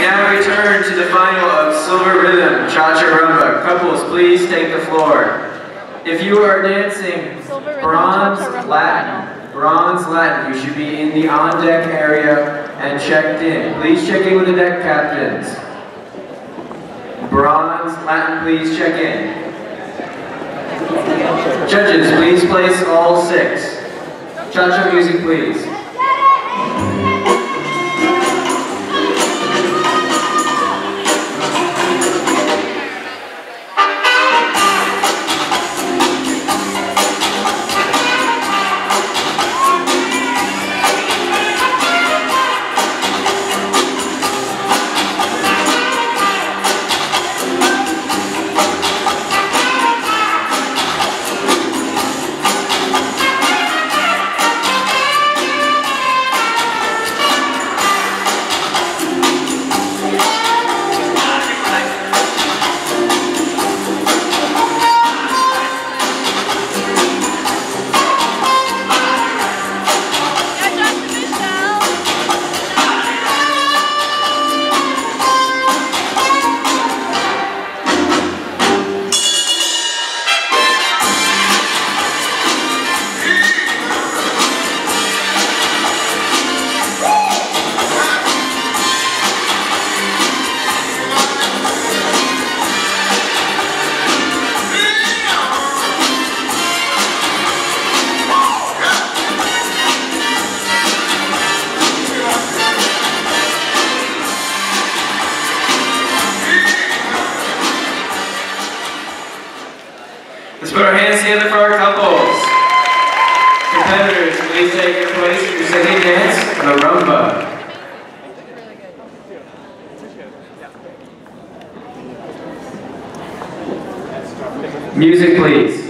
We now return to the final of Silver Rhythm, Cha-Cha Rumba. Couples, please take the floor. If you are dancing bronze Latin, bronze Latin, you should be in the on-deck area and checked in. Please check in with the deck captains. Bronze Latin, please check in. Judges, please place all six. Cha-cha music, please. Let's put our hands together for our couples. Competitors, please take your place for your second dance the rumba. Music, please.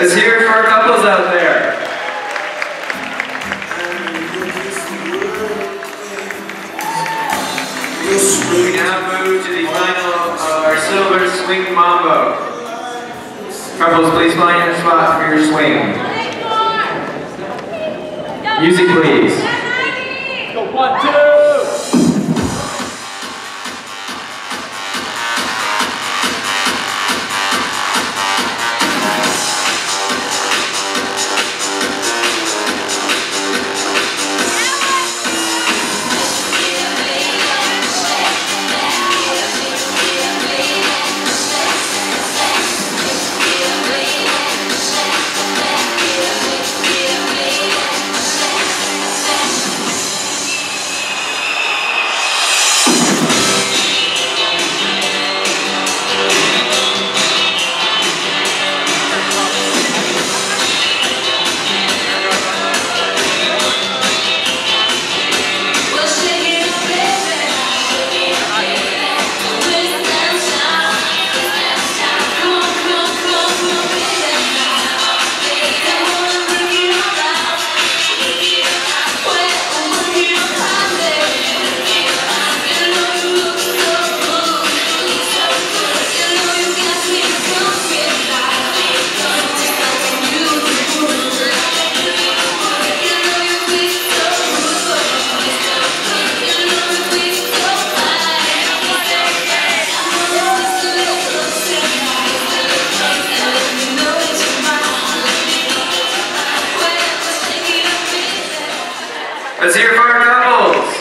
Let's hear it for our couples out there. We now move to the final of our Silver Swing Mambo. Couples, please find your spot for your swing. Music, please. Go one, two. Let's hear it for our couples.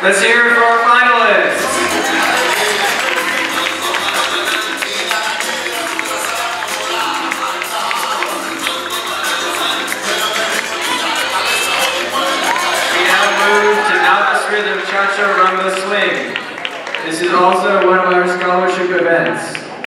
Let's hear it for our finalists. We now move to Novice Rhythm Cha-Cha Rumba Swing. This is also one of our scholarship events.